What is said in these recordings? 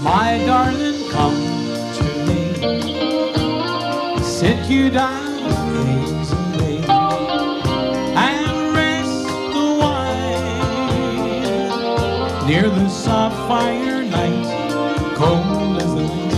My darling, come to me. Sit you down easily and rest the wine near the sapphire night, cold as the night.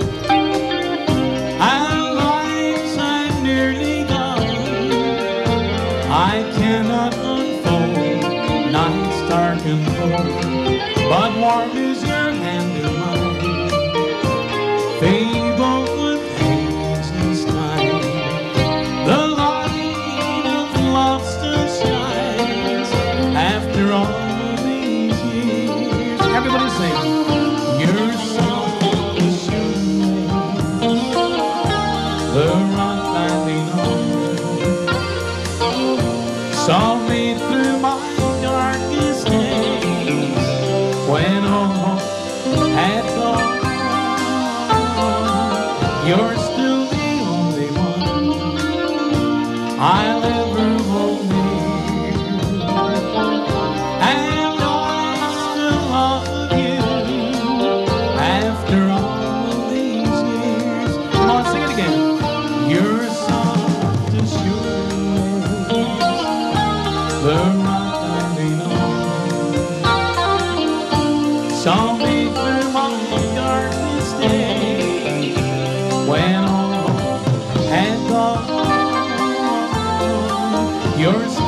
I cannot unfold, night's dark and cold, but warm is your hand. me through my darkest days when all had gone. You're still the only one I live. yours?